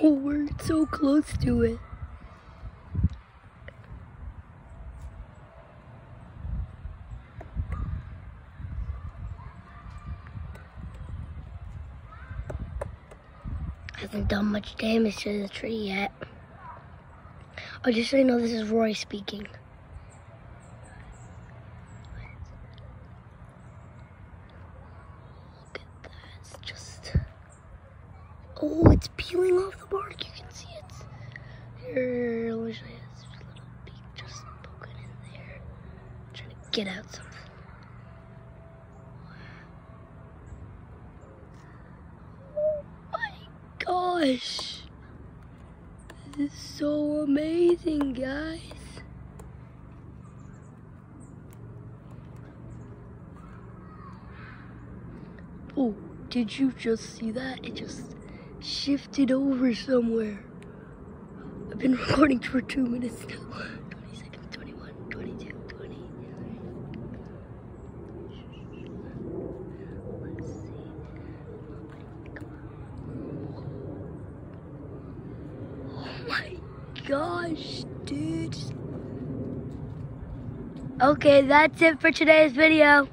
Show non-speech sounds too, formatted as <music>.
Oh, we're so close to it. Hasn't done much damage to the tree yet. Oh, just so you know, this is Roy speaking. Look at that. It's just. Oh, it's peeling off the bark. You can see it's. Here, let me show you this little beak just poking in there. Trying to get out something. Oh my gosh. This is so amazing, guys. Oh, did you just see that? It just shifted over somewhere. I've been <laughs> recording for two minutes now. 20 seconds, 21, 22, 20. Let's see. Oh my gosh, dude. Okay, that's it for today's video.